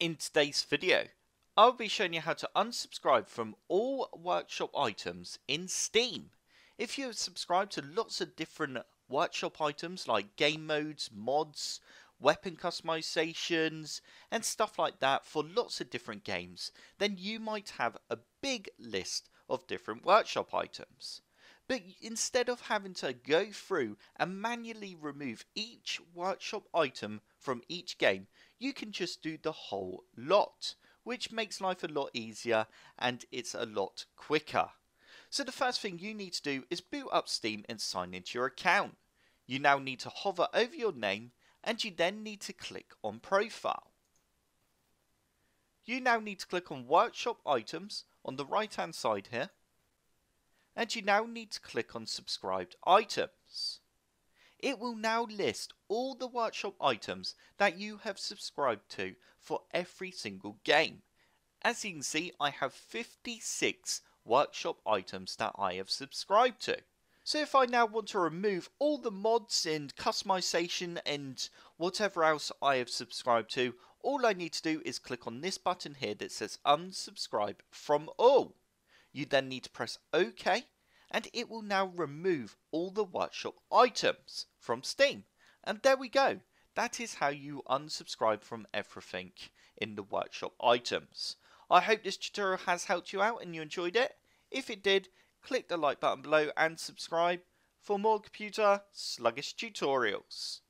In today's video, I'll be showing you how to unsubscribe from all workshop items in Steam. If you have subscribed to lots of different workshop items like game modes, mods, weapon customizations, and stuff like that for lots of different games, then you might have a big list of different workshop items. But instead of having to go through and manually remove each workshop item from each game, you can just do the whole lot, which makes life a lot easier and it's a lot quicker. So the first thing you need to do is boot up Steam and sign into your account. You now need to hover over your name and you then need to click on profile. You now need to click on workshop items on the right hand side here and you now need to click on subscribed items. It will now list all the workshop items that you have subscribed to for every single game. As you can see, I have 56 workshop items that I have subscribed to. So if I now want to remove all the mods and customization and whatever else I have subscribed to, all I need to do is click on this button here that says unsubscribe from all. You then need to press OK and it will now remove all the workshop items from Steam. And there we go. That is how you unsubscribe from everything in the workshop items. I hope this tutorial has helped you out and you enjoyed it. If it did, click the like button below and subscribe for more computer sluggish tutorials.